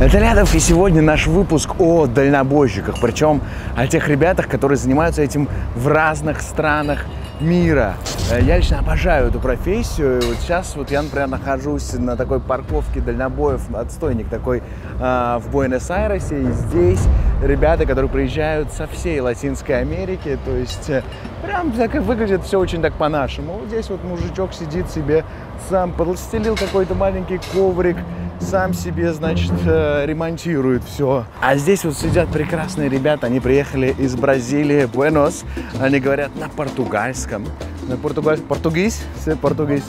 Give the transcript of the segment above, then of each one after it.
Это Лядов, и сегодня наш выпуск о дальнобойщиках, причем о тех ребятах, которые занимаются этим в разных странах мира. Э, Я лично обожаю эту профессию. И вот сейчас вот я, например, нахожусь на такой парковке дальнобоев, отстойник такой а, в Буэнос-Айресе. И здесь ребята, которые приезжают со всей Латинской Америки. То есть э, прям так выглядит все очень так по-нашему. Вот здесь вот мужичок сидит себе, сам подстелил какой-то маленький коврик, сам себе, значит, э, ремонтирует все. А здесь вот сидят прекрасные ребята, они приехали из Бразилии, Буэнос, они говорят на португальском. На португальском, португиз, все португиз,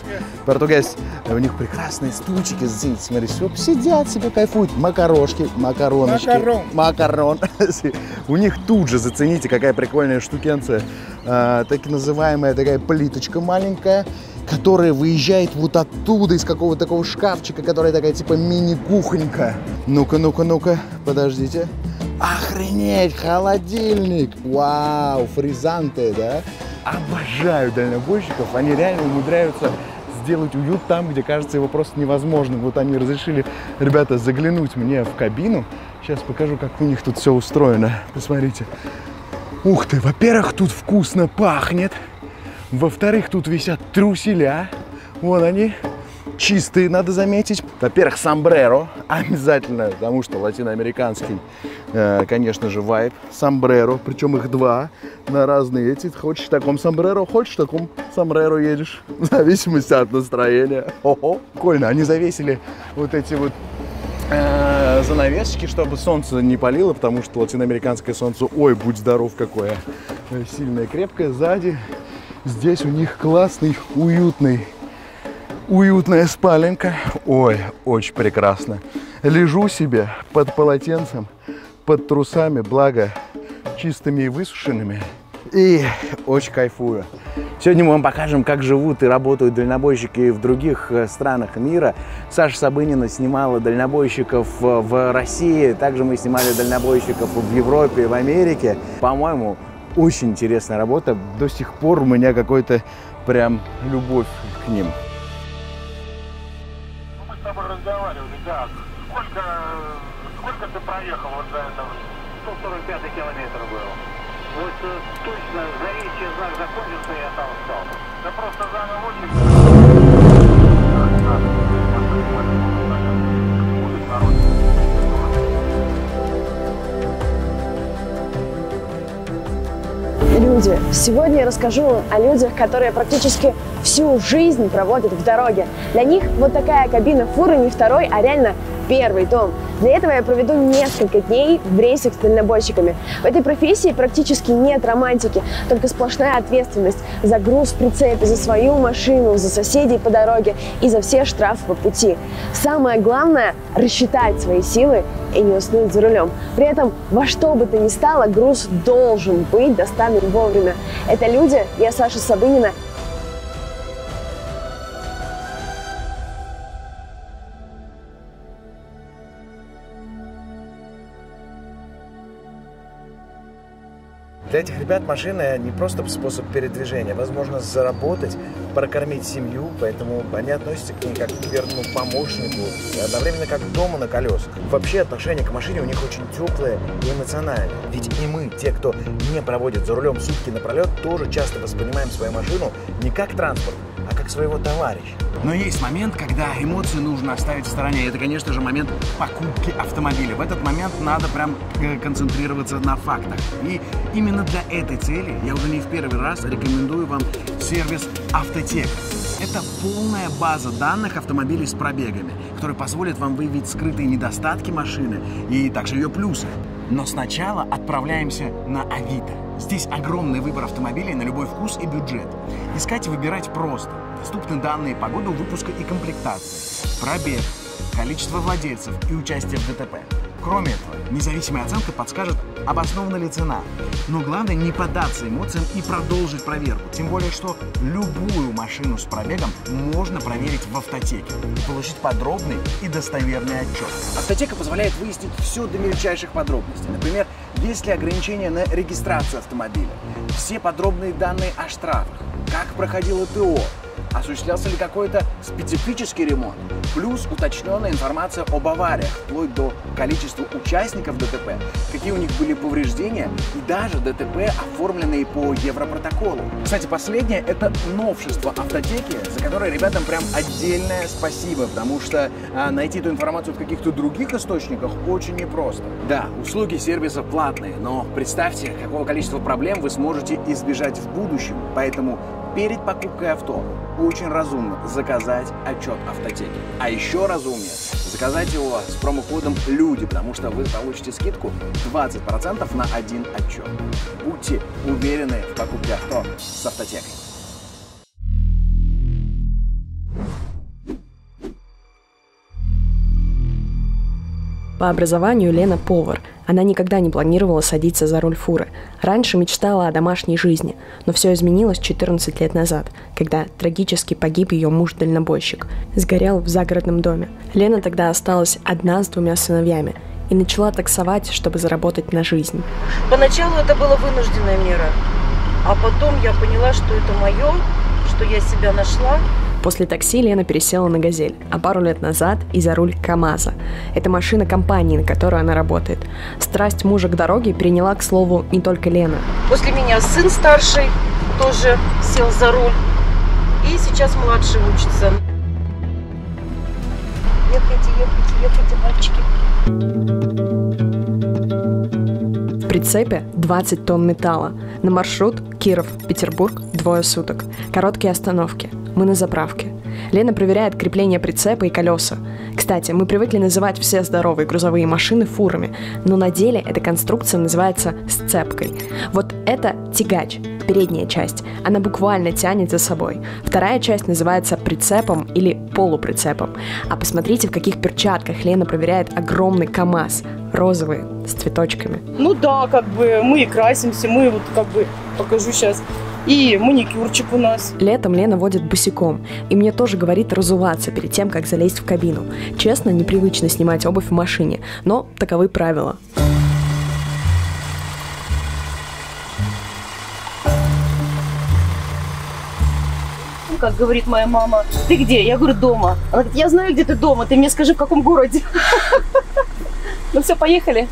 португез. У них прекрасные стульчики, зацените, смотри, все, сидят себе, кайфуют. Макарошки, макароночки. Макарон. Макарон. У них тут же, зацените, какая прикольная штукенция. А, так называемая такая плиточка маленькая которая выезжает вот оттуда, из какого-то такого шкафчика, которая такая типа мини-кухонька. Ну-ка, ну-ка, ну-ка, подождите. Охренеть, холодильник! Вау, фризанты, да? Обожаю дальнобойщиков, они реально умудряются сделать уют там, где кажется его просто невозможным. Вот они разрешили, ребята, заглянуть мне в кабину. Сейчас покажу, как у них тут все устроено. Посмотрите. Ух ты, во-первых, тут вкусно пахнет. Во-вторых, тут висят труселя. Вон они. Чистые, надо заметить. Во-первых, сомбреро. Обязательно, потому что латиноамериканский, э, конечно же, вайб. Сомбреро, причем их два на разные эти. Хочешь в таком сомбреро, хочешь в таком сомбреро едешь. В зависимости от настроения. Ого, прикольно. Они завесили вот эти вот э, занавесочки, чтобы солнце не палило, потому что латиноамериканское солнце, ой, будь здоров, какое э, сильное, крепкое. Сзади здесь у них классный, уютный, уютная спаленка. Ой, очень прекрасно. Лежу себе под полотенцем, под трусами, благо чистыми и высушенными. И очень кайфую. Сегодня мы вам покажем, как живут и работают дальнобойщики в других э, странах мира. Саша Сабынина снимала дальнобойщиков э, в России, также мы снимали дальнобойщиков в Европе, в Америке. По-моему, очень интересная работа. До сих пор у меня какой-то прям любовь к ним. Ну, мы с тобой разговаривали, да. Сколько, сколько ты проехал вот за это? 145 километр был. Вот э, точно заречье знак закончился, я там встал. Да просто заново очень... люди. Сегодня я расскажу о людях, которые практически всю жизнь проводят в дороге. Для них вот такая кабина фуры не второй, а реально первый дом. Для этого я проведу несколько дней в рейсах с дальнобойщиками. В этой профессии практически нет романтики, только сплошная ответственность за груз в прицепе, за свою машину, за соседей по дороге и за все штрафы по пути. Самое главное – рассчитать свои силы и не уснуть за рулем. При этом во что бы то ни стало, груз должен быть доставлен вовремя. Это люди, я Саша Сабынина, Для этих ребят машина не просто способ передвижения, возможно заработать, прокормить семью, поэтому они относятся к ней как к верному помощнику, одновременно как к дому на колесах. Вообще отношение к машине у них очень теплое и эмоциональное. Ведь и мы, те, кто не проводит за рулем сутки напролет, тоже часто воспринимаем свою машину не как транспорт, а как своего товарища. Но есть момент, когда эмоции нужно оставить в стороне. Это, конечно же, момент покупки автомобиля. В этот момент надо прям э, концентрироваться на фактах. И именно для этой цели я уже не в первый раз рекомендую вам сервис Автотек. Это полная база данных автомобилей с пробегами, который позволит вам выявить скрытые недостатки машины и также ее плюсы. Но сначала отправляемся на Авито. Здесь огромный выбор автомобилей на любой вкус и бюджет. Искать и выбирать просто. Доступны данные по году выпуска и комплектации, пробег, количество владельцев и участие в ДТП. Кроме этого, независимая оценка подскажет, обоснована ли цена. Но главное не поддаться эмоциям и продолжить проверку. Тем более, что любую машину с пробегом можно проверить в автотеке и получить подробный и достоверный отчет. Автотека позволяет выяснить все до мельчайших подробностей. Например, есть ли ограничения на регистрацию автомобиля, все подробные данные о штрафах, как проходило ТО, осуществлялся ли какой-то специфический ремонт, плюс уточненная информация об авариях, вплоть до количества участников ДТП, какие у них были повреждения и даже ДТП, оформленные по Европротоколу. Кстати, последнее – это новшество автотеки, за которое ребятам прям отдельное спасибо, потому что а, найти эту информацию в каких-то других источниках очень непросто. Да, услуги сервиса платные, но представьте, какого количества проблем вы сможете избежать в будущем. Поэтому перед покупкой авто очень разумно заказать отчет автотеки. А еще разумнее заказать его с промокодом «Люди», потому что вы получите скидку 20% на один отчет. Будьте уверены в покупке авто с автотекой. По образованию Лена повар. Она никогда не планировала садиться за руль фуры. Раньше мечтала о домашней жизни, но все изменилось 14 лет назад, когда трагически погиб ее муж-дальнобойщик. Сгорел в загородном доме. Лена тогда осталась одна с двумя сыновьями и начала таксовать, чтобы заработать на жизнь. Поначалу это была вынужденная мера, а потом я поняла, что это мое, что я себя нашла, После такси Лена пересела на «Газель», а пару лет назад и за руль КАМАЗа. Это машина компании, на которой она работает. Страсть мужа к дороге приняла, к слову, не только Лена. После меня сын старший тоже сел за руль. И сейчас младший учится. Ехайте, ехайте, ехайте, мальчики. В прицепе 20 тонн металла. На маршрут Киров-Петербург двое суток. Короткие остановки – мы на заправке. Лена проверяет крепление прицепа и колеса. Кстати, мы привыкли называть все здоровые грузовые машины фурами, но на деле эта конструкция называется сцепкой. Вот это тягач, передняя часть. Она буквально тянет за собой. Вторая часть называется прицепом или полуприцепом. А посмотрите, в каких перчатках Лена проверяет огромный КАМАЗ, розовый, с цветочками. Ну да, как бы мы и красимся, мы вот как бы, покажу сейчас, и маникюрчик у нас. Летом Лена водит босиком, и мне тоже говорит разуваться перед тем, как залезть в кабину. Честно, непривычно снимать обувь в машине, но таковы правила. Ну, как говорит моя мама, ты где? Я говорю, дома. Она говорит, я знаю, где ты дома, ты мне скажи, в каком городе. Ну все, поехали.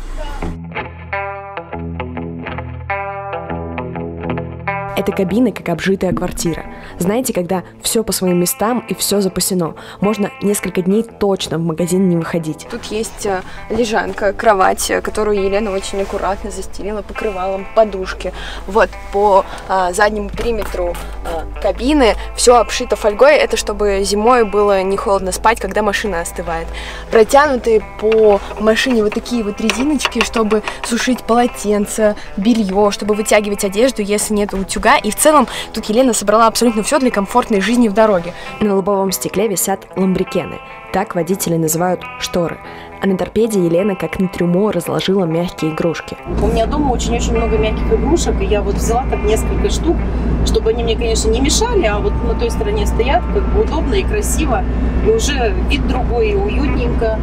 Это кабины, как обжитая квартира. Знаете, когда все по своим местам и все запасено. Можно несколько дней точно в магазин не выходить. Тут есть э, лежанка, кровать, э, которую Елена очень аккуратно застелила покрывалом, подушки. Вот, по а, заднему периметру а, кабины все обшито фольгой. Это чтобы зимой было не холодно спать, когда машина остывает. Протянуты по машине вот такие вот резиночки, чтобы сушить полотенце, белье, чтобы вытягивать одежду, если нет утюга и в целом тут Елена собрала абсолютно все для комфортной жизни в дороге. На лобовом стекле висят ламбрикены, так водители называют шторы. А на торпеде Елена, как на трюмо, разложила мягкие игрушки. У меня дома очень-очень много мягких игрушек, и я вот взяла так несколько штук, чтобы они мне, конечно, не мешали, а вот на той стороне стоят, как бы удобно и красиво, и уже вид другой, и уютненько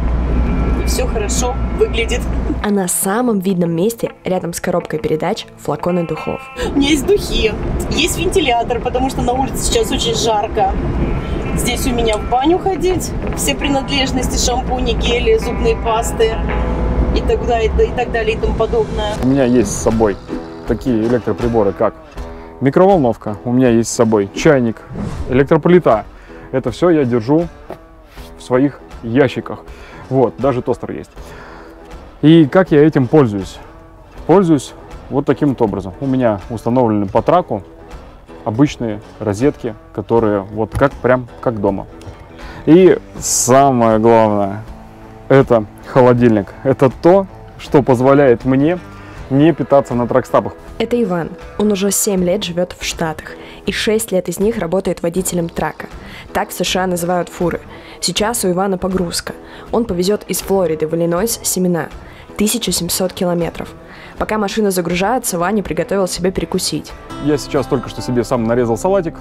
все хорошо выглядит. А на самом видном месте, рядом с коробкой передач, флаконы духов. У меня есть духи, есть вентилятор, потому что на улице сейчас очень жарко. Здесь у меня в баню ходить, все принадлежности, шампуни, гели, зубные пасты и так далее, и так далее, и тому подобное. У меня есть с собой такие электроприборы, как микроволновка, у меня есть с собой чайник, электроплита. Это все я держу в своих ящиках. Вот, даже тостер есть. И как я этим пользуюсь? Пользуюсь вот таким вот образом. У меня установлены по траку обычные розетки, которые вот как прям как дома. И самое главное, это холодильник. Это то, что позволяет мне не питаться на тракстапах. Это Иван. Он уже 7 лет живет в Штатах, и 6 лет из них работает водителем трака. Так в США называют фуры. Сейчас у Ивана погрузка. Он повезет из Флориды в Иллинойс семена. 1700 километров. Пока машина загружается, Ваня приготовил себе перекусить. Я сейчас только что себе сам нарезал салатик,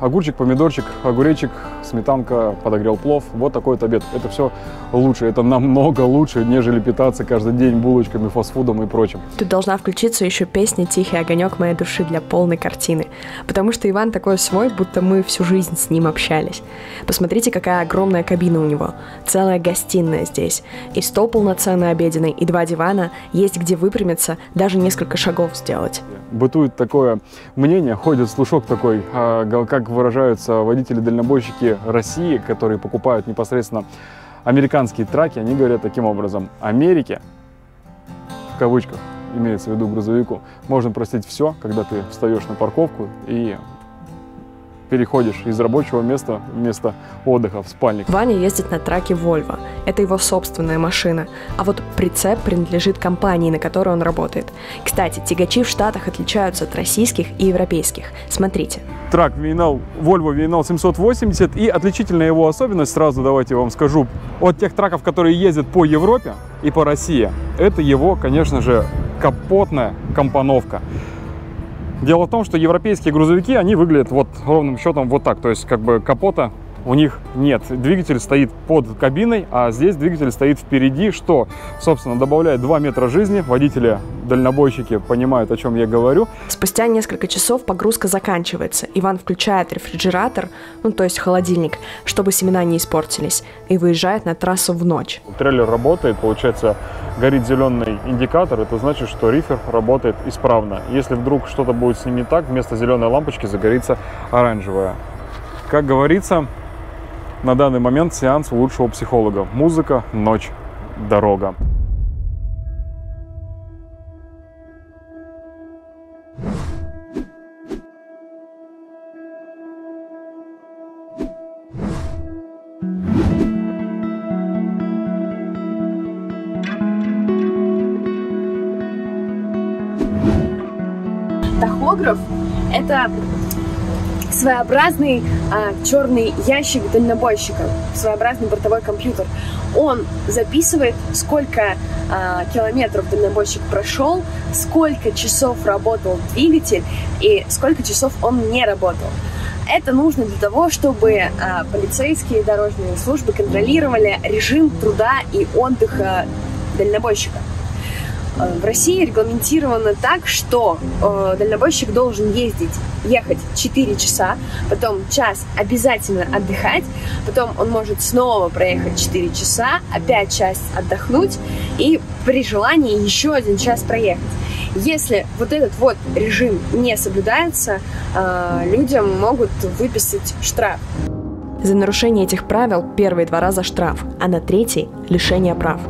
огурчик, помидорчик, огуречек, сметанка, подогрел плов. Вот такой вот обед. Это все лучше, это намного лучше, нежели питаться каждый день булочками, фастфудом и прочим. Тут должна включиться еще песня «Тихий огонек моей души» для полной картины. Потому что Иван такой свой, будто мы всю жизнь с ним общались. Посмотрите, какая огромная кабина у него. Целая гостиная здесь. И стол полноценный обеденный, и два дивана. Есть где выпрямиться, даже несколько шагов сделать. Бытует такое мнение, ходит слушок такой, а, га- как выражаются водители-дальнобойщики России, которые покупают непосредственно американские траки, они говорят таким образом. Америке, в кавычках, имеется в виду грузовику, можно простить все, когда ты встаешь на парковку и переходишь из рабочего места в место отдыха в спальник. Ваня ездит на траке Volvo. Это его собственная машина. А вот прицеп принадлежит компании, на которой он работает. Кстати, тягачи в Штатах отличаются от российских и европейских. Смотрите. трак VNL, Volvo VNL 780 и отличительная его особенность, сразу давайте я вам скажу, от тех траков, которые ездят по Европе и по России, это его, конечно же, капотная компоновка. Дело в том, что европейские грузовики, они выглядят вот ровным счетом вот так, то есть как бы капота у них нет. Двигатель стоит под кабиной, а здесь двигатель стоит впереди, что, собственно, добавляет 2 метра жизни. Водители, дальнобойщики понимают, о чем я говорю. Спустя несколько часов погрузка заканчивается. Иван включает рефрижератор, ну то есть холодильник, чтобы семена не испортились, и выезжает на трассу в ночь. Трейлер работает, получается, горит зеленый индикатор, это значит, что рифер работает исправно. Если вдруг что-то будет с ним не так, вместо зеленой лампочки загорится оранжевая. Как говорится, на данный момент сеанс лучшего психолога. Музыка, ночь, дорога. Своеобразный а, черный ящик дальнобойщика, своеобразный бортовой компьютер. Он записывает, сколько а, километров дальнобойщик прошел, сколько часов работал двигатель и сколько часов он не работал. Это нужно для того, чтобы а, полицейские и дорожные службы контролировали режим труда и отдыха дальнобойщика. Э, В России регламентировано так, что э, дальнобойщик должен ездить, ехать 4 часа, потом час обязательно отдыхать, потом он может снова проехать 4 часа, опять час отдохнуть и при желании еще один час проехать. Если вот этот вот режим не соблюдается, э, людям могут выписать штраф. За нарушение этих правил первые два раза штраф, а на третий – лишение прав.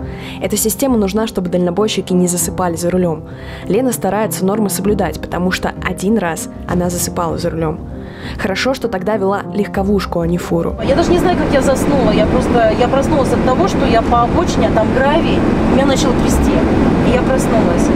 Эта система нужна, чтобы дальнобойщики не засыпали за рулем. Лена старается нормы соблюдать, потому что один раз она засыпала за рулем. Хорошо, что тогда вела легковушку, а не фуру. Я даже не знаю, как я заснула. Я просто, я проснулась от того, что я по обочине, а там гравий, меня начало трясти. И я проснулась.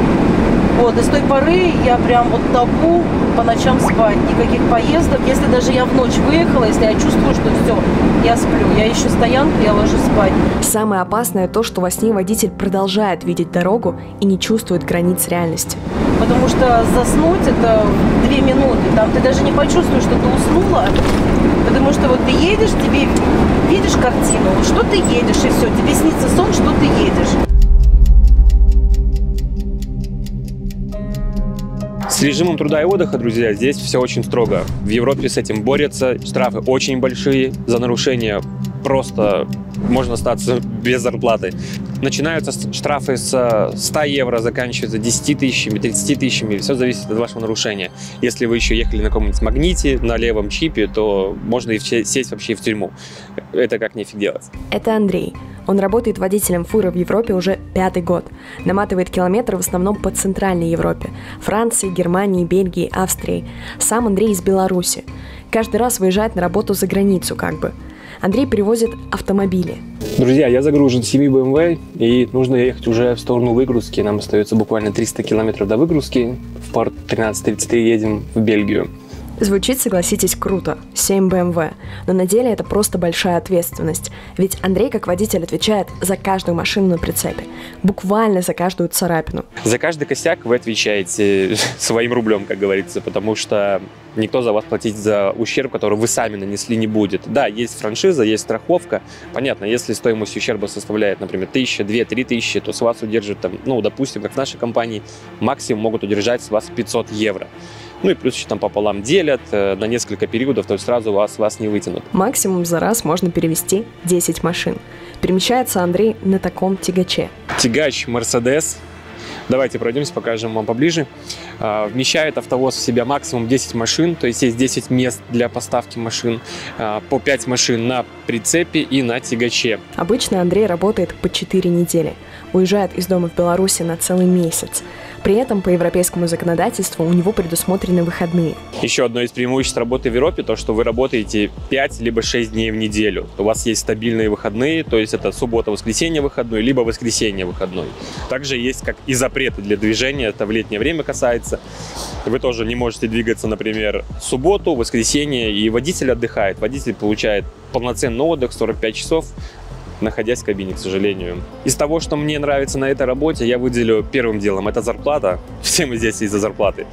Вот, и с той поры я прям вот табу по ночам спать. Никаких поездок. Если даже я в ночь выехала, если я чувствую, что все, я сплю, я ищу стоянку, я ложусь спать. Самое опасное то, что во сне водитель продолжает видеть дорогу и не чувствует границ реальности. Потому что заснуть это две минуты. Там ты даже не почувствуешь, что ты уснула. Потому что вот ты едешь, тебе видишь картину, что ты едешь, и все. Тебе снится сон, что ты едешь. С режимом труда и отдыха, друзья, здесь все очень строго. В Европе с этим борются, штрафы очень большие за нарушение. Просто можно остаться без зарплаты. Начинаются штрафы с 100 евро, заканчиваются 10 тысячами, 30 тысячами. Все зависит от вашего нарушения. Если вы еще ехали на каком-нибудь магните, на левом чипе, то можно и сесть вообще в тюрьму. Это как нефиг делать. Это Андрей. Он работает водителем фуры в Европе уже пятый год. Наматывает километры в основном по Центральной Европе. Франции, Германии, Бельгии, Австрии. Сам Андрей из Беларуси. Каждый раз выезжает на работу за границу как бы. Андрей перевозит автомобили. Друзья, я загружен 7 BMW, и нужно ехать уже в сторону выгрузки. Нам остается буквально 300 километров до выгрузки. В порт 13.33 едем в Бельгию. Звучит, согласитесь, круто. 7 BMW. Но на деле это просто большая ответственность. Ведь Андрей, как водитель, отвечает за каждую машину на прицепе. Буквально за каждую царапину. За каждый косяк вы отвечаете своим рублем, как говорится, потому что никто за вас платить за ущерб, который вы сами нанесли, не будет. Да, есть франшиза, есть страховка. Понятно, если стоимость ущерба составляет, например, тысяча, две, три тысячи, то с вас удержит, там, ну, допустим, как в нашей компании, максимум могут удержать с вас 500 евро. Ну и плюс еще там пополам делят э, на несколько периодов, то есть сразу вас, вас не вытянут. Максимум за раз можно перевести 10 машин. Перемещается Андрей на таком тягаче. Тягач Mercedes Давайте пройдемся, покажем вам поближе. А, вмещает автовоз в себя максимум 10 машин, то есть есть 10 мест для поставки машин, а, по 5 машин на прицепе и на тягаче. Обычно Андрей работает по 4 недели. Уезжает из дома в Беларуси на целый месяц. При этом по европейскому законодательству у него предусмотрены выходные. Еще одно из преимуществ работы в Европе, то, что вы работаете 5 либо 6 дней в неделю. У вас есть стабильные выходные, то есть это суббота, воскресенье выходной, либо воскресенье выходной. Также есть как и запреты для движения, это в летнее время касается. Вы тоже не можете двигаться, например, в субботу, воскресенье, и водитель отдыхает. Водитель получает полноценный отдых, 45 часов, находясь в кабине, к сожалению. Из того, что мне нравится на этой работе, я выделю первым делом, это зарплата. Все мы здесь из-за зарплаты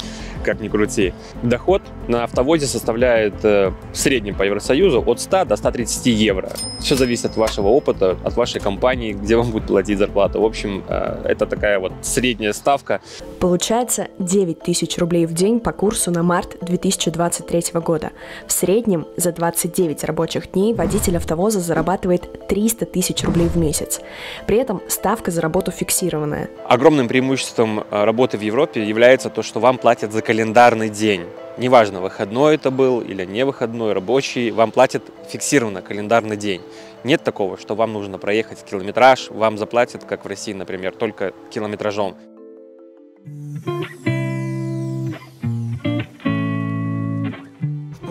как ни крути. Доход на автовозе составляет э, в среднем по Евросоюзу от 100 до 130 евро. Все зависит от вашего опыта, от вашей компании, где вам будет платить зарплату. В общем, э, это такая вот средняя ставка. Получается 9 тысяч рублей в день по курсу на март 2023 года. В среднем за 29 рабочих дней водитель автовоза зарабатывает 300 тысяч рублей в месяц. При этом ставка за работу фиксированная. Огромным преимуществом э, работы в Европе является то, что вам платят за календарный день. Неважно, выходной это был или не выходной, рабочий, вам платят фиксированно календарный день. Нет такого, что вам нужно проехать километраж, вам заплатят, как в России, например, только километражом.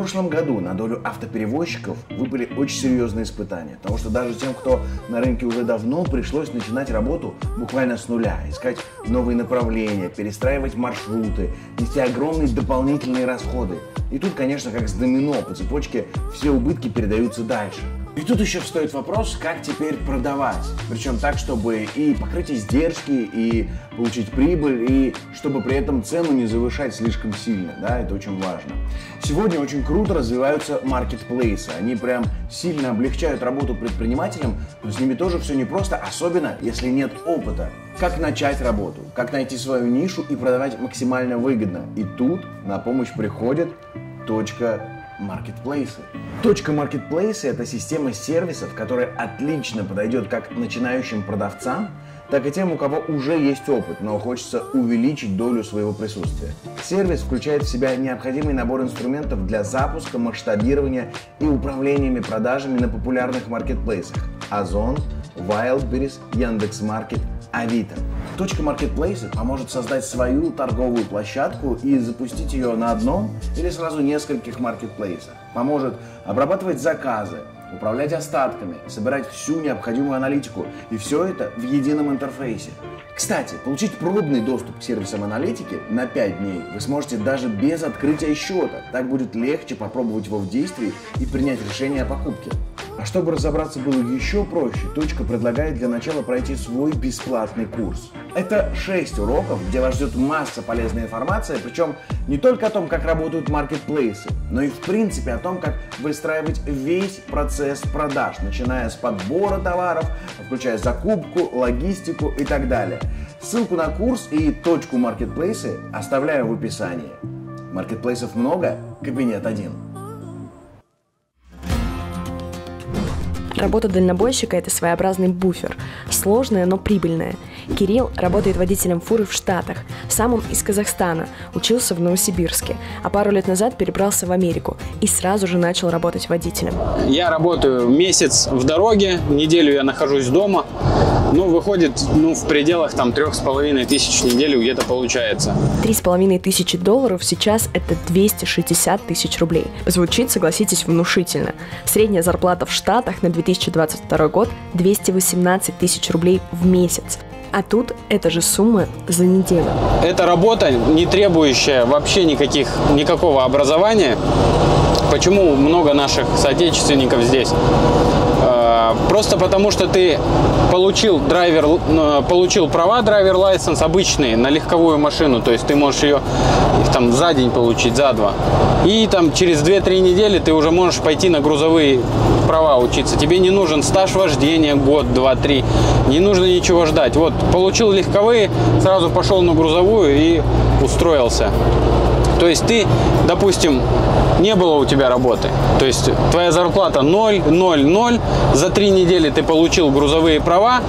Прошлом году на долю автоперевозчиков выпали очень серьезные испытания, потому что даже тем, кто на рынке уже давно, пришлось начинать работу буквально с нуля, искать новые направления, перестраивать маршруты, нести огромные дополнительные расходы. И тут, конечно, как с домино по цепочке, все убытки передаются дальше. И тут еще встает вопрос, как теперь продавать. Причем так, чтобы и покрыть издержки, и получить прибыль, и чтобы при этом цену не завышать слишком сильно. Да, это очень важно. Сегодня очень круто развиваются маркетплейсы. Они прям сильно облегчают работу предпринимателям, но с ними тоже все непросто, особенно если нет опыта. Как начать работу, как найти свою нишу и продавать максимально выгодно. И тут на помощь приходит точка маркетплейсы. Точка маркетплейсы – это система сервисов, которая отлично подойдет как начинающим продавцам, так и тем, у кого уже есть опыт, но хочется увеличить долю своего присутствия. Сервис включает в себя необходимый набор инструментов для запуска, масштабирования и управлениями продажами на популярных маркетплейсах – Озон, Wildberries, Яндекс.Маркет, Авито. Точка маркетплейса поможет создать свою торговую площадку и запустить ее на одном или сразу нескольких маркетплейсах. Поможет обрабатывать заказы, управлять остатками, собирать всю необходимую аналитику. И все это в едином интерфейсе. Кстати, получить пробный доступ к сервисам аналитики на 5 дней вы сможете даже без открытия счета. Так будет легче попробовать его в действии и принять решение о покупке. А чтобы разобраться было еще проще, Точка предлагает для начала пройти свой бесплатный курс. Это 6 уроков, где вас ждет масса полезной информации, причем не только о том, как работают маркетплейсы, но и в принципе о том, как выстраивать весь процесс продаж, начиная с подбора товаров, включая закупку, логистику и так далее. Ссылку на курс и точку маркетплейсы оставляю в описании. Маркетплейсов много, кабинет один. Работа дальнобойщика – это своеобразный буфер. Сложная, но прибыльная. Кирилл работает водителем фуры в Штатах. Сам он из Казахстана, учился в Новосибирске, а пару лет назад перебрался в Америку и сразу же начал работать водителем. Я работаю месяц в дороге, неделю я нахожусь дома. Ну, выходит, ну, в пределах там трех с половиной тысяч в неделю где-то получается. Три с половиной тысячи долларов сейчас это 260 тысяч рублей. Звучит, согласитесь, внушительно. Средняя зарплата в Штатах на 2022 год 218 тысяч рублей в месяц. А тут эта же сумма за неделю. Это работа, не требующая вообще никаких, никакого образования. Почему много наших соотечественников здесь? Просто потому, что ты получил драйвер, э, получил права драйвер лайсенс обычные на легковую машину, то есть ты можешь ее там за день получить, за два. И там через 2-3 недели ты уже можешь пойти на грузовые права учиться. Тебе не нужен стаж вождения, год, два, три. Не нужно ничего ждать. Вот, получил легковые, сразу пошел на грузовую и устроился. То есть ты, допустим, не было у тебя работы. То есть твоя зарплата 0, 0, 0. За три недели ты получил грузовые права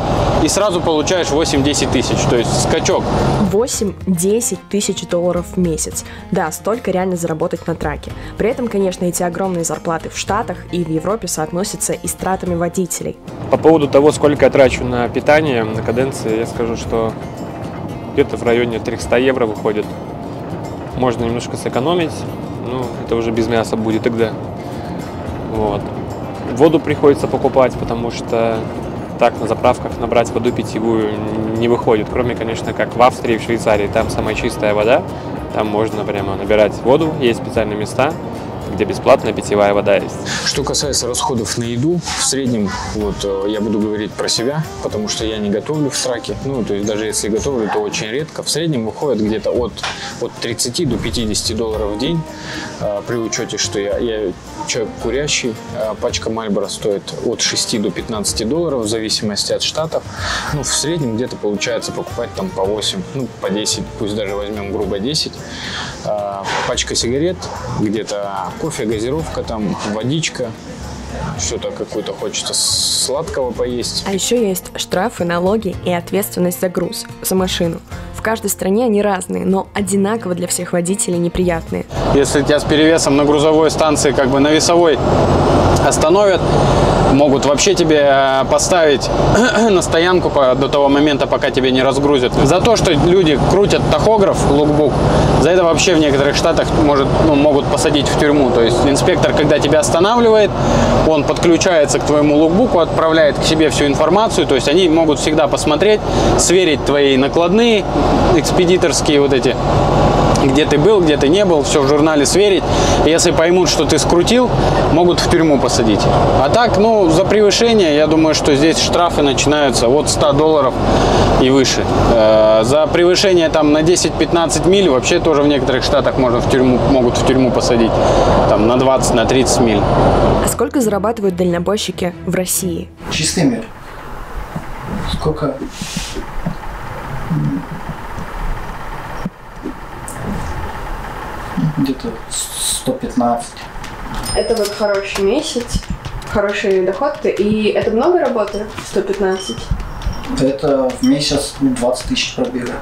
и сразу получаешь 8-10 тысяч. То есть скачок. 8-10 тысяч долларов в месяц. Да, столько реально заработать на траке. При этом, конечно, эти огромные зарплаты в Штатах и в Европе соотносятся и с тратами водителей. По поводу того, сколько я трачу на питание, на каденции, я скажу, что где-то в районе 300 евро выходит. Можно немножко сэкономить, ну, это уже без мяса будет тогда. Вот. Воду приходится покупать, потому что так на заправках набрать воду питьевую не выходит. Кроме, конечно, как в Австрии в Швейцарии. Там самая чистая вода. Там можно прямо набирать воду. Есть специальные места, где бесплатная питьевая вода есть. Что касается расходов на еду, в среднем, вот э, я буду говорить про себя, потому что я не готовлю в траке. Ну, то есть даже если готовлю, то очень редко. В среднем выходит где-то от, от 30 до 50 долларов в день. А, При учете, что я, я человек курящий, а пачка Мальбора стоит от 6 до 15 долларов в зависимости от штатов. Ну, в среднем где-то получается покупать там по 8, ну, по 10, пусть даже возьмем грубо 10. А, Пачка сигарет, где-то кофе, газировка, там водичка, что-то какое-то хочется сладкого поесть. А еще есть штрафы, налоги и ответственность за груз, за машину. В каждой стране они разные, но одинаково для всех водителей неприятные. Если тебя с перевесом на грузовой станции, как бы на весовой остановят, могут вообще тебе э, поставить на стоянку до того момента, пока тебе не разгрузят. За то, что люди крутят тахограф, лукбук, за это вообще в некоторых штатах может, ну, могут посадить в тюрьму. То есть инспектор, когда тебя останавливает, он подключается к твоему лукбуку, отправляет к себе всю информацию. То есть они могут всегда посмотреть, сверить твои накладные, экспедиторские вот эти, где ты был, где ты не был, все в журнале сверить. Если поймут, что ты скрутил, могут в тюрьму посадить. А так, ну, за превышение, я думаю, что здесь штрафы начинаются от 100 долларов и выше. Э, За превышение там на 10-15 миль вообще тоже в некоторых штатах можно в тюрьму, могут в тюрьму посадить. Там на 20, на 30 миль. А сколько зарабатывают дальнобойщики в России? Чистый мир. Сколько? Где-то 115. Это вот хороший месяц, хороший доход, и это много работы? 115? Это в месяц ну, 20 тысяч пробега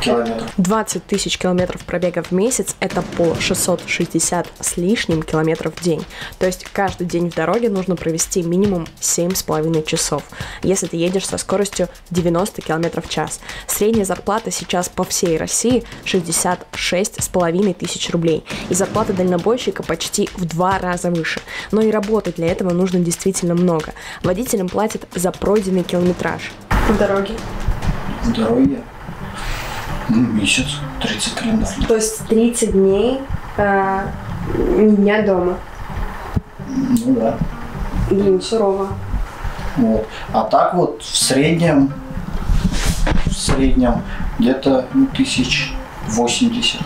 километров. 20 тысяч километров пробега в месяц – это по 660 с лишним километров в день. То есть каждый день в дороге нужно провести минимум 7,5 часов, если ты едешь со скоростью 90 километров в час. Средняя зарплата сейчас по всей России 66,5 тысяч рублей. И зарплата дальнобойщика почти в два раза выше. Но и работать для этого нужно действительно много. Водителям платят за пройденный километраж. В дороге. В дороге месяц, 30 календарных. То есть 30 дней э, дня дома. Ну да. Блин, сурово. Вот. А так вот в среднем, в среднем где-то ну, тысяч 80.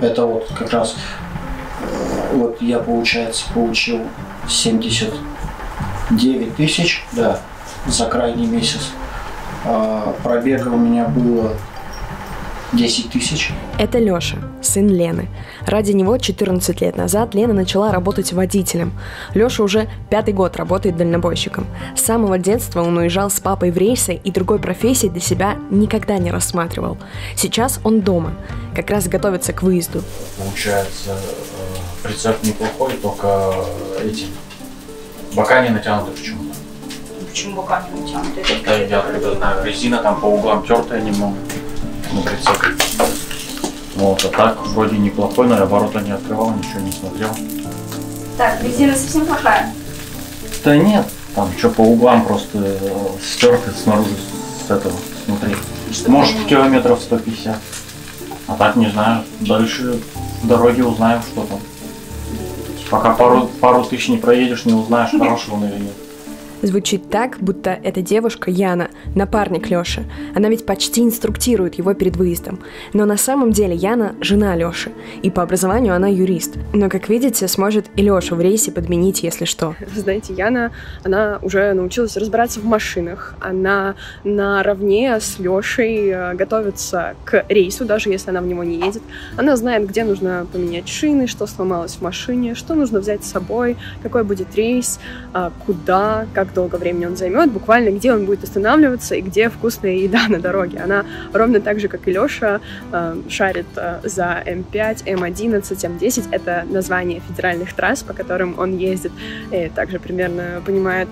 Это вот как раз, э, вот я, получается, получил 79 тысяч, да, за крайний месяц. А пробега у меня было 10 тысяч. Это Лёша, сын Лены. Ради него 14 лет назад Лена начала работать водителем. Лёша уже пятый год работает дальнобойщиком. С самого детства он уезжал с папой в рейсы и другой профессии для себя никогда не рассматривал. Сейчас он дома, как раз готовится к выезду. Получается, э, прицеп неплохой, только эти бока не натянуты почему-то. Почему бока не натянуты? Да, я когда знаю, резина там по углам тертая немного на прицепе. Вот, а так вроде неплохой, но я ворота не открывал, ничего не смотрел. Так, резина совсем плохая. Да нет, там что по углам просто э, стерты снаружи с этого, смотри. Может километров 150. А так не знаю. Дальше в дороге узнаем, что там. Пока пару, пару тысяч не проедешь, не узнаешь, хороший он или нет. Звучит так, будто эта девушка Яна, напарник Лёши. Она ведь почти инструктирует его перед выездом. Но на самом деле Яна – жена Лёши. И по образованию она юрист. Но, как видите, сможет и Лёшу в рейсе подменить, если что. Знаете, Яна, она уже научилась разбираться в машинах. Она наравне с Лёшей э, готовится к рейсу, даже если она в него не едет. Она знает, где нужно поменять шины, что сломалось в машине, что нужно взять с собой, какой будет рейс, а, куда, как долго времени он займет, буквально где он будет останавливаться и где вкусная еда на дороге. Она ровно так же, как и Леша, э, шарит э, за М5, М11, М10. Это название федеральных трасс, по которым он ездит. И также примерно понимает,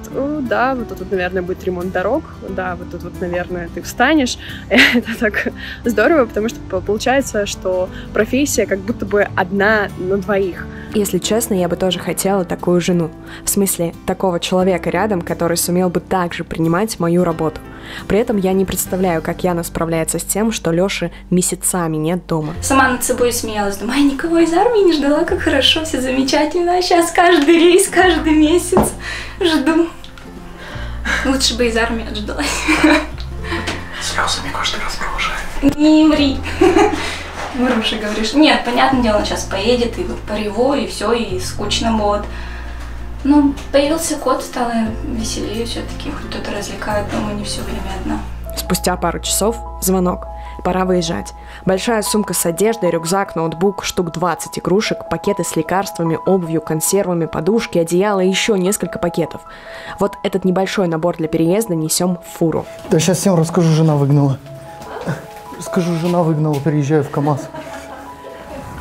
да, вот тут, вот, наверное, будет ремонт дорог, да, вот тут, вот, наверное, ты встанешь. Это так здорово, потому что получается, что профессия как будто бы одна на двоих. Если честно, я бы тоже хотела такую жену. В смысле, такого человека рядом, который сумел бы также принимать мою работу. При этом я не представляю, как Яна справляется с тем, что Лёши месяцами нет дома. Сама над собой смеялась, думаю, я никого из армии не ждала, как хорошо, все замечательно, а сейчас каждый рейс, каждый месяц жду. Лучше бы из армии отждалась. Слезами каждый раз провожаю. Не ври. Маруша, говоришь, нет, понятное дело, сейчас поедет и по реву, и все, и скучно будет. Ну, появился кот, стало веселее все-таки, хоть кто-то развлекает, но мы не все время одна. Спустя пару часов звонок. Пора выезжать. Большая сумка с одеждой, рюкзак, ноутбук, штук 20 игрушек, пакеты с лекарствами, обувью, консервами, подушки, одеяло и еще несколько пакетов. Вот этот небольшой набор для переезда несем в фуру. Да сейчас всем расскажу, жена выгнала. Скажу, жена выгнала, переезжаю в КАМАЗ.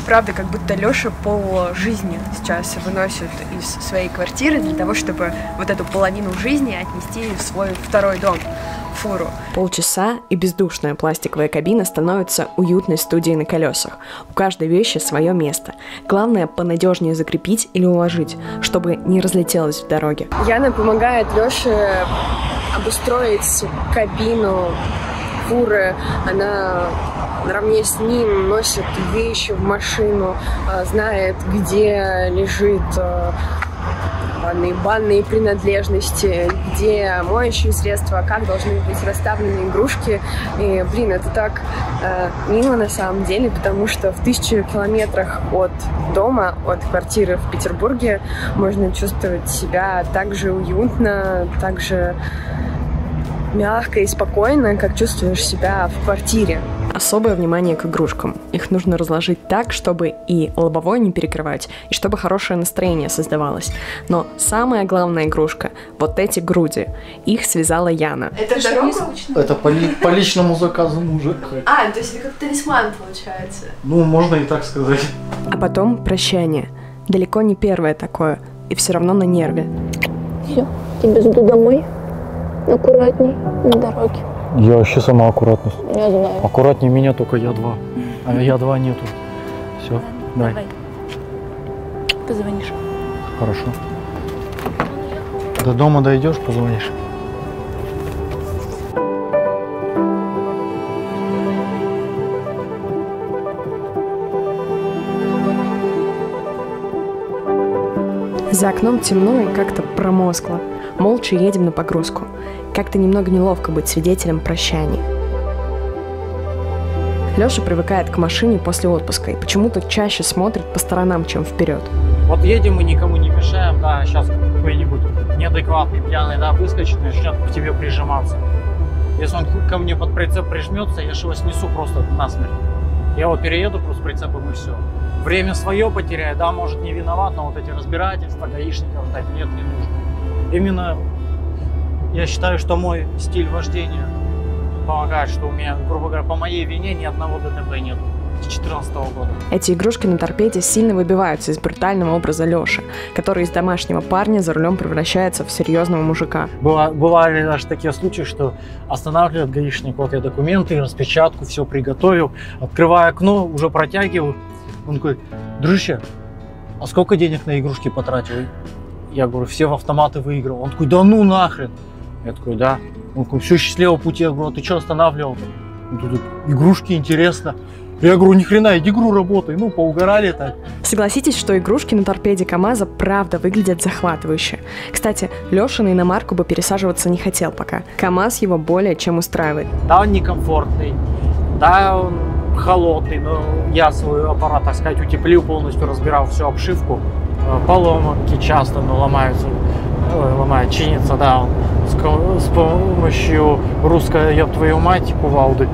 Правда, как будто Леша пол жизни сейчас выносит из своей квартиры для того, чтобы вот эту половину жизни отнести в свой второй дом фуру. Полчаса, и бездушная пластиковая кабина становится уютной студией на колесах. У каждой вещи свое место. Главное понадежнее закрепить или уложить, чтобы не разлетелось в дороге. Яна помогает Леше обустроить кабину фуры. Она наравне с ним носит вещи в машину, а, знает, где лежит а, банные, банные принадлежности, где моющие средства, как должны быть расставлены игрушки. И, блин, это так э, мило на самом деле, потому что в тысячу километрах от дома, от квартиры в Петербурге можно чувствовать себя так же уютно, так же мягко и спокойно, как чувствуешь себя в квартире. Особое внимание к игрушкам. Их нужно разложить так, чтобы и лобовой не перекрывать, и чтобы хорошее настроение создавалось. Но самая главная игрушка — вот эти груди. Их связала Яна. Это дорога? Это по, ли, по личному заказу мужа. А, то есть это как талисман получается? Ну, можно и так сказать. А потом прощание. Далеко не первое такое, и все равно на нерве. Все, тебя жду домой. Аккуратней на дороге. Я вообще сама аккуратность. Я знаю. Аккуратнее меня только я два. А я два нету. Все, дай. Давай. Позвонишь. Хорошо. До дома дойдешь, позвонишь. За окном темно и как-то промозгло. Молча едем на погрузку. Как-то немного неловко быть свидетелем прощания. Леша привыкает к машине после отпуска и почему-то чаще смотрит по сторонам, чем вперед. Вот едем и никому не мешаем, да, сейчас какой-нибудь неадекватный пьяный, да, выскочит, начнет к тебе прижиматься. Если он ко мне под прицеп прижмется, я же его снесу просто насмерть. Я вот перееду просто прицепом и все. Время свое потеряю, да, может не виноват, но вот эти разбирательства, гаишников ждать нет, не нужно. Именно я считаю, что мой стиль вождения помогает, что у меня, грубо говоря, по моей вине ни одного ДТП нет с 2014 года. Эти игрушки на торпеде сильно выбиваются из брутального образа Леши, который из домашнего парня за рулем превращается в серьезного мужика. Бывали даже такие случаи, что останавливает гаишник, вот я документы, распечатку, все приготовил, открываю окно, уже протягиваю. Он такой, дружище, а сколько денег на игрушки потратил? Я говорю, все в автоматы выиграл. Он такой, да ну нахрен. Я такой, да. Он такой, все, счастливого пути. Я говорю, «А ты что останавливал? Он такой, игрушки, интересно. Я говорю, ни хрена, иди игру работай. Ну, поугорали так. Согласитесь, что игрушки на торпеде КамАЗа правда выглядят захватывающе. Кстати, Леша на иномарку бы пересаживаться не хотел пока. КамАЗ его более чем устраивает. Да, он некомфортный. Да, он холодный, но я свой аппарат, так сказать, утеплил полностью, разбирал всю обшивку. Э, Поломки часто ну, ломаются, ой, ломают, чинится, да, с, с помощью русской, я твою мать, кувалды.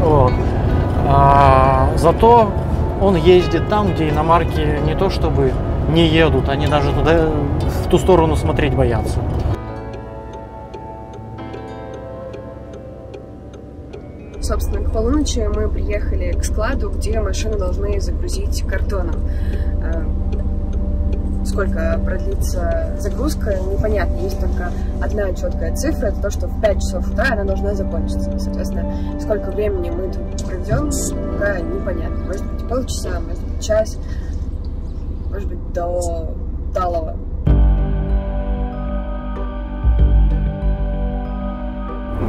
Вот. А, зато он ездит там, где иномарки не то чтобы не едут, они даже туда, в ту сторону смотреть боятся. Собственно, к полуночи мы приехали к складу, где машины должны загрузить картоном. Сколько продлится загрузка, непонятно. Есть только одна четкая цифра, это то, что в 5 часов утра она должна закончиться. Соответственно, сколько времени мы тут проведем, пока непонятно. Может быть полчаса, может быть час, может быть до талого.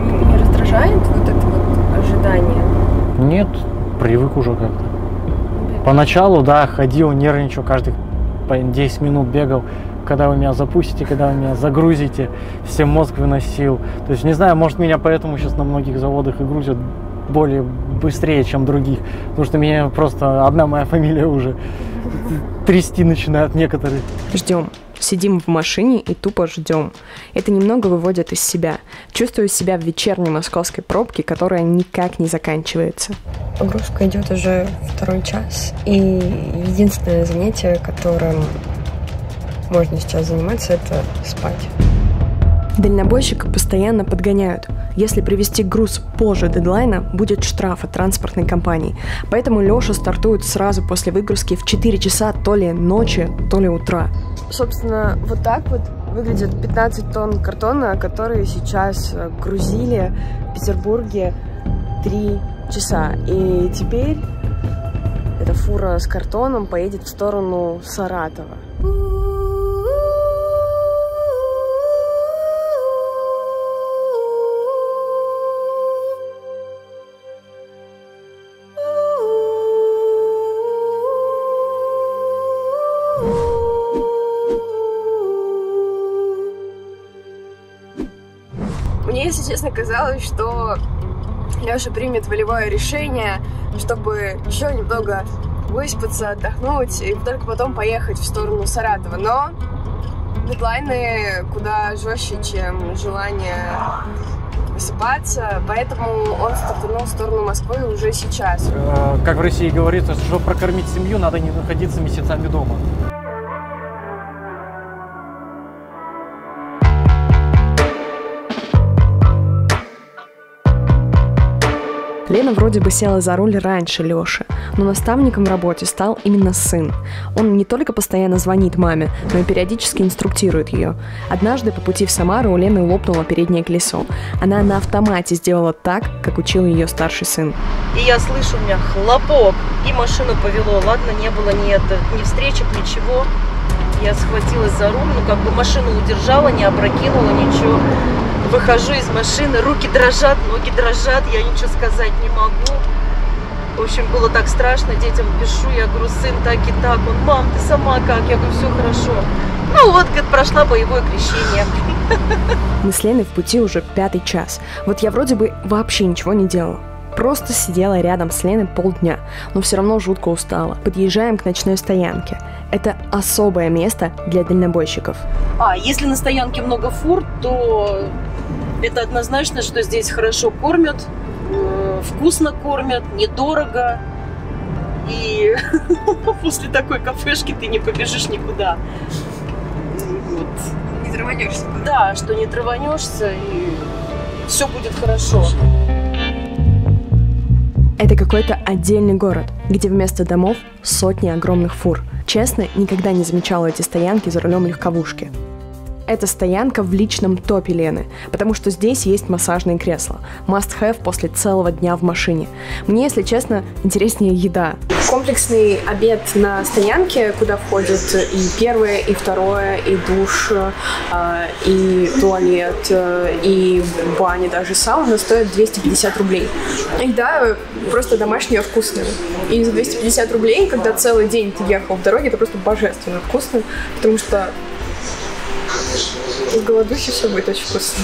Не раздражает вот это вот ожидание? Нет, привык уже как-то. Поначалу, да, ходил, нервничал, каждых по 10 минут бегал, когда вы меня запустите, когда вы меня загрузите, все мозг выносил. То есть, не знаю, может, меня поэтому сейчас на многих заводах и грузят более быстрее, чем других. Потому что меня просто одна моя фамилия уже трясти начинает некоторые. Ждем. Сидим в машине и тупо ждем. Это немного выводит из себя. Чувствую себя в вечерней московской пробке, которая никак не заканчивается. Погрузка идет уже второй час, и единственное занятие, которым можно сейчас заниматься, это спать. Дальнобойщика постоянно подгоняют. Если привести груз позже дедлайна, будет штраф от транспортной компании. Поэтому Леша стартует сразу после выгрузки в 4 часа то ли ночи, то ли утра. Собственно, вот так вот выглядят 15 тонн картона, которые сейчас э, грузили в Петербурге 3 часа. И теперь эта фура с картоном поедет в сторону Саратова. Честно, казалось, что Леша примет волевое решение, чтобы еще немного выспаться, отдохнуть и только потом поехать в сторону Саратова. Но дедлайны куда жестче, чем желание высыпаться, поэтому он стартанул в сторону Москвы уже сейчас. Э, Как в России говорится, чтобы прокормить семью, надо не находиться месяцами дома. Вроде бы села за руль раньше Леши, но наставником в работе стал именно сын. Он не только постоянно звонит маме, но и периодически инструктирует ее. Однажды по пути в Самару у Лены лопнуло переднее колесо. Она на автомате сделала так, как учил ее старший сын. И я слышу, у меня хлопок, и машину повело. Ладно, не было ни, это, ни встречек, ничего. Я схватилась за руль, ну как бы машину удержала, не опрокинула, ничего. Выхожу из машины, руки дрожат, ноги дрожат, я ничего сказать не могу. В общем, было так страшно, детям пишу, я говорю, сын, так и так. Он, мам, ты сама как? Я говорю, все хорошо. Ну вот, говорит, прошла боевое крещение. Мы с Леной в пути уже пятый час. Вот я вроде бы вообще ничего не делала. Просто сидела рядом с Леной полдня, но все равно жутко устала. Подъезжаем к ночной стоянке. Это особое место для дальнобойщиков. А, если на стоянке много фур, то это однозначно, что здесь хорошо кормят, э, вкусно кормят, недорого. И после такой кафешки ты не побежишь никуда. Вот. Не траванешься. Да, что не траванешься, и все будет хорошо. Это какой-то отдельный город, где вместо домов сотни огромных фур. Честно, никогда не замечала эти стоянки за рулем легковушки. Эта стоянка в личном топе Лены, потому что здесь есть массажные кресла. Must have после целого дня в машине. Мне, если честно, интереснее еда. Комплексный обед на стоянке, куда входит и первое, и второе, и душ, э, и туалет, э, и баня, даже сауна стоит 250 рублей. Еда просто домашняя вкусная. И за 250 рублей, когда целый день ты ехал в дороге, это просто божественно вкусно, потому что в голодухе все будет очень вкусно.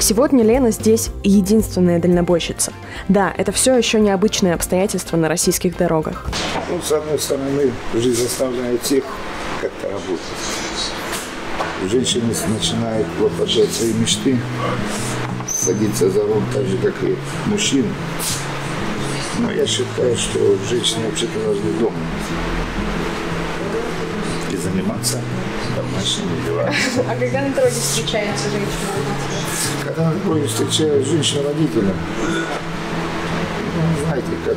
Сегодня Лена здесь единственная дальнобойщица. Да, это все еще необычные обстоятельства на российских дорогах. Ну, с одной стороны, жизнь заставляет всех как-то работать. Женщины начинают воплощать свои мечты, садиться за руль так же, как и мужчины. Но я считаю, что женщины вообще-то должны дома и заниматься домашними делами. А когда на дороге встречается женщина? Когда на дороге встречаю женщину-водителя, ну, знаете, как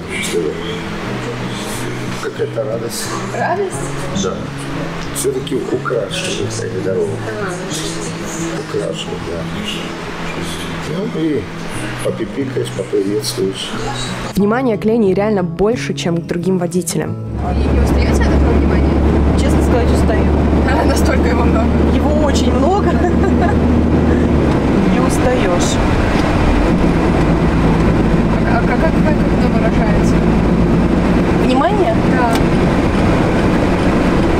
какая-то радость. Радость? Да. Все-таки украшивают эти дорогу. Украшивают, да. Ну и попипикаешь, поприветствуешь. Внимание к Лене реально больше, чем к другим водителям. И не устаете от этого внимания? Честно сказать, устаю. Настолько его много. Его очень много. И устаешь. А как, как, как это выражается? Внимание? Да.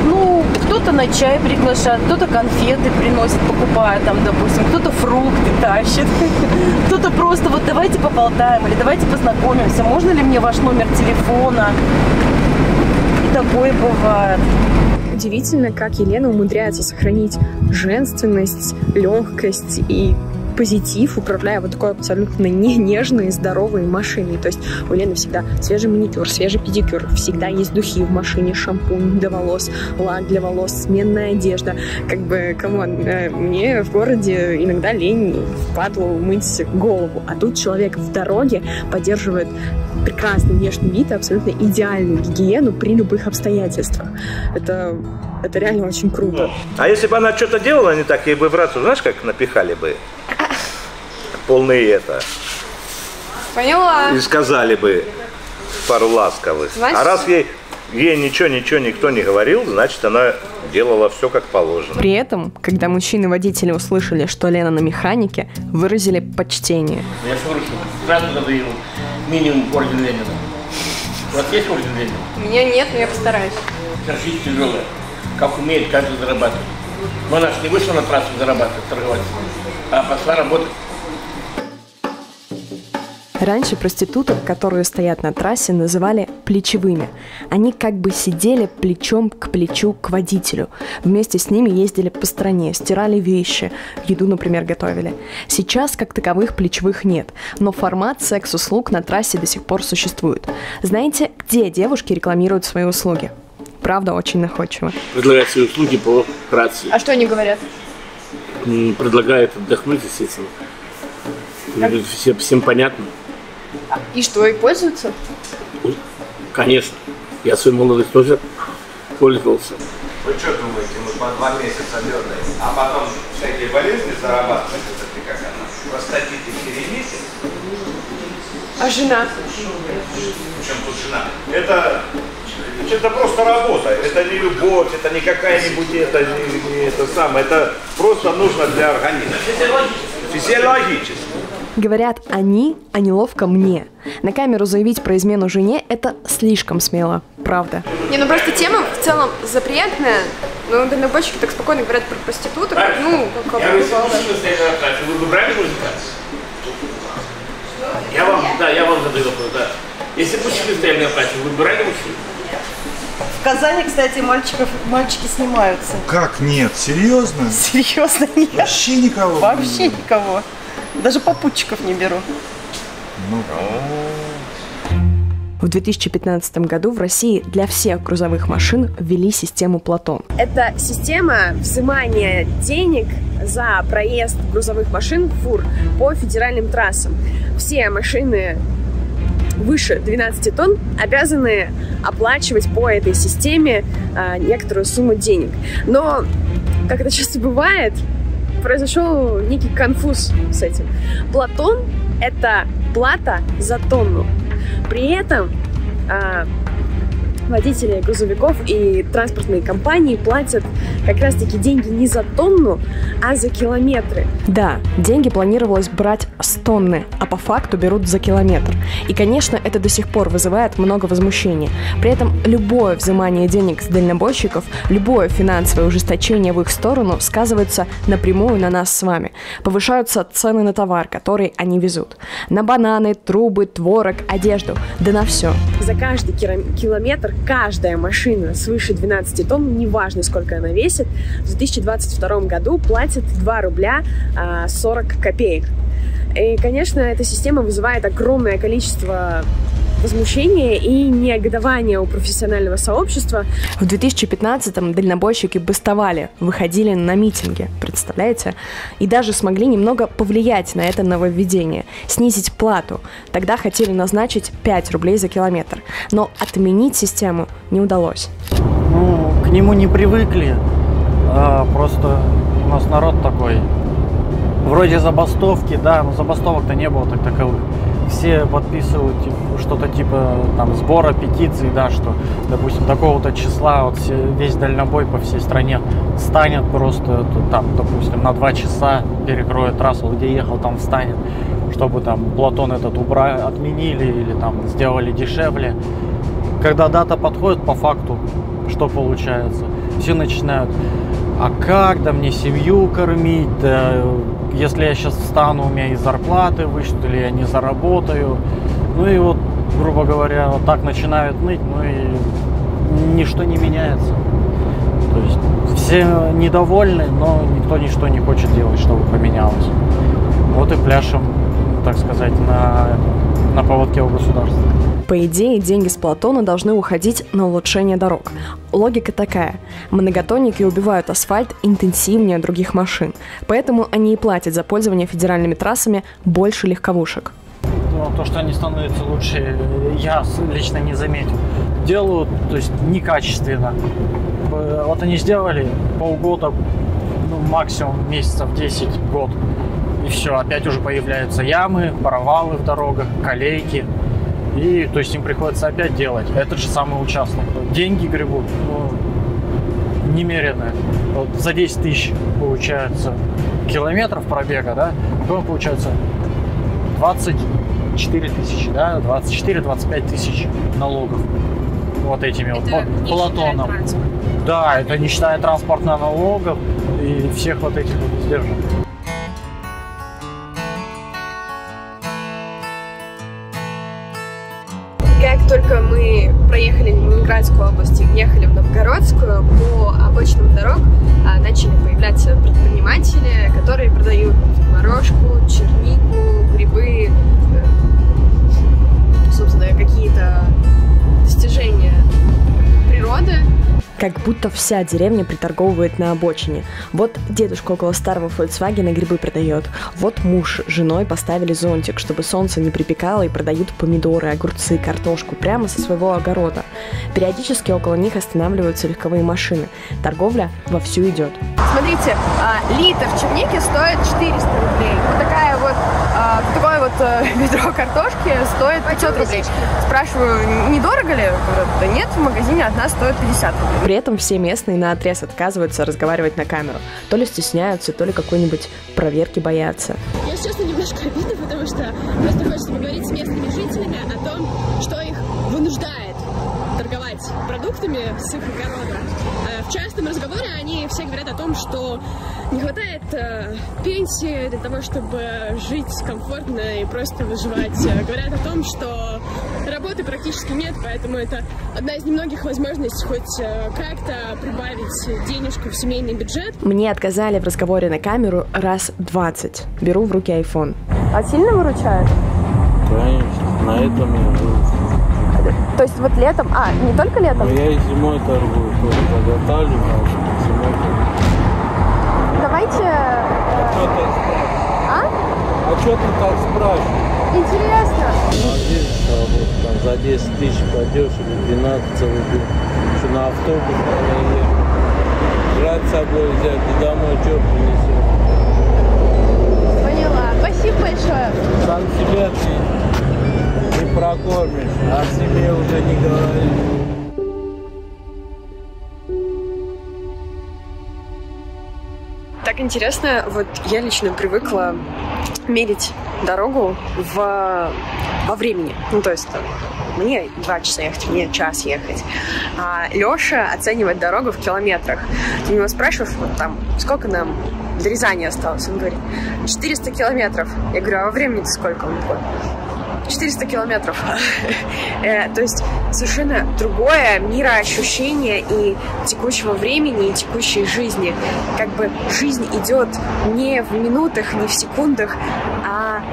Ну, кто-то на чай приглашает, кто-то конфеты приносит, покупает там, допустим, кто-то фрукты тащит, кто-то просто вот давайте поболтаем или давайте познакомимся, можно ли мне ваш номер телефона? И такое бывает. Удивительно, как Елена умудряется сохранить женственность, легкость и позитив, управляя вот такой абсолютно не нежной, здоровой машиной. То есть у Лены всегда свежий маникюр, свежий педикюр, всегда есть духи в машине, шампунь для волос, лак для волос, сменная одежда. Как бы, come on, э, мне в городе иногда лень впадло мыть голову, а тут человек в дороге поддерживает прекрасный внешний вид и абсолютно идеальную гигиену при любых обстоятельствах. Это, это реально очень круто. А если бы она что-то делала не так, ей бы в рацию, знаешь, как напихали бы? Полные это. Поняла. И сказали бы пару ласковых. Значит- А раз ей, ей ничего, ничего никто не говорил, значит, она делала все как положено. При этом, когда мужчины-водители услышали, что Лена на механике, выразили почтение. Я же говорю, что сразу задаю минимум орден Ленина. У вас есть орден Ленина? У меня нет, но я постараюсь. Жизнь тяжелая. Как умеет каждый зарабатывать. Но она же не вышла на трассу зарабатывать, торговать, а пошла работать. Раньше проституток, которые стоят на трассе, называли плечевыми. Они как бы сидели плечом к плечу к водителю. Вместе с ними ездили по стране, стирали вещи, еду, например, готовили. Сейчас как таковых плечевых нет, но формат секс-услуг на трассе до сих пор существует. Знаете, где девушки рекламируют свои услуги? Правда, очень находчиво. Предлагает свои услуги по рации. А что они говорят? М, Предлагает отдохнуть, естественно. И Все, всем понятно. И что, и пользуются? Конечно. Я свою молодость тоже пользовался. Вы что думаете, мы по два месяца медной, а потом всякие болезни зарабатывать, это ты как она, простатит и херемите? А жена? Причем тут жена? Это, это просто работа, это не любовь, это не какая-нибудь, это не, не это самое, это просто нужно для организма. Физиологически. Говорят они, а неловко мне. На камеру заявить про измену жене – это слишком смело, правда. Не, ну просто тема в целом запретная. Но дальнобойщики так спокойно говорят про проституток, ну, как Я бывало. вы бы брали мужика? Я вам, да, я вам задаю вопрос, да. Если бы мужчины стояли на трассе, вы бы брали мужчин? В Казани, кстати, мальчиков, мальчики снимаются. Как нет? Серьезно? Серьезно, нет. Вообще никого? Вообще никого. Даже попутчиков не беру. Ну, В 2015 году в России для всех грузовых машин ввели систему Платон. Это система взимания денег за проезд грузовых машин, фур, по федеральным трассам. Все машины выше 12 тонн обязаны оплачивать по этой системе а, некоторую сумму денег. Но как это часто бывает, произошел некий конфуз с этим. Платон — это плата за тонну. При этом а, водители грузовиков и транспортные компании платят как раз-таки деньги не за тонну, а за километры. Да, деньги планировалось брать с тонны, а по факту берут за километр. И, конечно, это до сих пор вызывает много возмущения. При этом любое взимание денег с дальнобойщиков, любое финансовое ужесточение в их сторону сказывается напрямую на нас с вами. Повышаются цены на товар, который они везут. На бананы, трубы, творог, одежду, да на все. За каждый километр каждая машина свыше 12 тонн, неважно сколько она весит, в 2022 году платит 2 рубля 40 а, копеек. И, конечно, эта система вызывает огромное количество возмущения и негодования у профессионального сообщества. В 2015-м дальнобойщики бастовали, выходили на митинги, представляете? И даже смогли немного повлиять на это нововведение, снизить плату. Тогда хотели назначить 5 рублей за километр. Но отменить систему не удалось. Ну, к нему не привыкли. А, просто у нас народ такой. Вроде забастовки, да, но забастовок-то не было так таковых все подписывают что-то типа там сбора петиций, да, что, допустим, такого-то числа вот все, весь дальнобой по всей стране станет просто там, допустим, на два часа перекроет трассу, где ехал, там встанет, чтобы там Платон этот убрали, отменили или там сделали дешевле. Когда дата подходит по факту, что получается? Все начинают, а как да мне семью кормить, да если я сейчас встану, у меня и зарплаты вычтут, или я не заработаю. Ну и вот, грубо говоря, вот так начинают ныть, ну и ничто не меняется. То есть все недовольны, но никто ничто не хочет делать, чтобы поменялось. Вот и пляшем, так сказать, на, на поводке у государства. По идее, деньги с Платона должны уходить на улучшение дорог. Логика такая. Многотонники убивают асфальт интенсивнее других машин, поэтому они и платят за пользование федеральными трассами больше легковушек. Ну, то, что они становятся лучше, я лично не заметил. Делают, то есть некачественно. Вот они сделали полгода, ну, максимум месяцев 10 год. И все, опять уже появляются ямы, провалы в дорогах, колейки. И то есть им приходится опять делать этот же самый участок. Деньги гребут ну, немерено. Вот за 10 тысяч получается километров пробега, да, потом получается 24 тысячи, да, 24-25 тысяч налогов вот этими это вот Платоном. Да, это не считая транспортных налогов и всех вот этих вот издержек. Ленинградскую область и в Новгородскую, по обочинам дорог а, начали появляться предприниматели, которые продают морожку, чернику, грибы, э, собственно, какие-то достижения природы как будто вся деревня приторговывает на обочине. Вот дедушка около старого Volkswagen грибы продает. Вот муж с женой поставили зонтик, чтобы солнце не припекало и продают помидоры, огурцы, картошку прямо со своего огорода. Периодически около них останавливаются легковые машины. Торговля вовсю идет. Смотрите, а, литр черники стоит 400 рублей. Вот такая вот, а, такое вот э, ведро картошки стоит 500 рублей. Спрашиваю, недорого ли? Говорят, да нет, в магазине одна стоит 50 рублей. При этом все местные на отрез отказываются разговаривать на камеру. То ли стесняются, то ли какой-нибудь проверки боятся. Я, честно, немножко обидно, потому что просто хочется поговорить с местными жителями о том, что их вынуждает торговать продуктами с их огорода. В частном разговоре они все говорят о том, что не хватает э, пенсии для того, чтобы жить комфортно и просто выживать. Э, говорят о том, что работы практически нет, поэтому это одна из немногих возможностей хоть э, как-то прибавить денежку в семейный бюджет. Мне отказали в разговоре на камеру раз 20. Беру в руки iPhone. А сильно выручает? Конечно, на этом я живу. То есть вот летом, а, не только летом? Но я и зимой торгую, тоже заготавливаю, зимой Давайте... А что ты А? А что ты так спрашиваешь? Интересно. Видишь, а вот там за 10 тысяч пойдешь или 12 целый день. Что на автобус надо ехать. жрать с собой взять, и домой что принесешь? Поняла. Спасибо большое. Сам себя ты не прокормишь, а о себе уже не говоришь. Так интересно, вот я лично привыкла мерить дорогу в, во времени. Ну, то есть там, мне два часа ехать, мне час ехать. А Леша оценивает дорогу в километрах. Ты него спрашиваешь, вот там, сколько нам до Рязани осталось? Он говорит, 400 километров. Я говорю, а во времени сколько? Он такой, 400 километров. Э, То есть совершенно другое мироощущение и текущего времени, и текущей жизни. Как бы жизнь идет не в минутах, не в секундах, а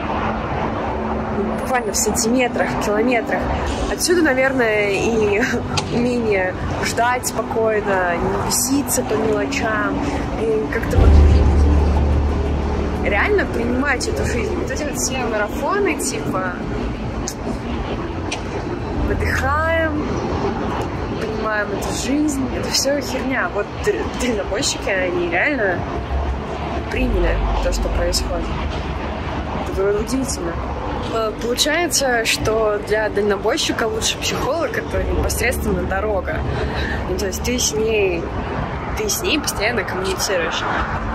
буквально в сантиметрах, километрах. Отсюда, наверное, и умение ждать спокойно, не беситься по мелочам, и как-то вот реально принимать эту жизнь. Вот эти вот все марафоны, типа, выдыхаем, понимаем эту жизнь, это все херня. Вот дальнобойщики, они реально приняли то, что происходит. Это было удивительно. Э, Получается, что для дальнобойщика лучше психолог это непосредственно дорога. Ну, то есть ты с ней ты с ней постоянно коммуницируешь.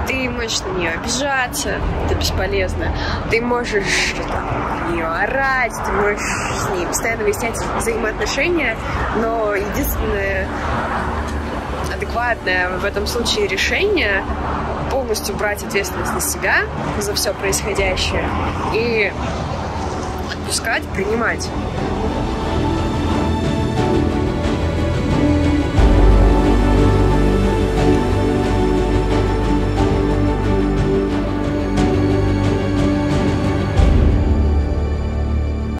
Ты можешь на нее обижаться, это бесполезно. Ты можешь там, на нее орать, ты можешь с ней постоянно выяснять взаимоотношения, но единственное адекватное в этом случае решение полностью брать ответственность на себя за все происходящее и отпускать, принимать.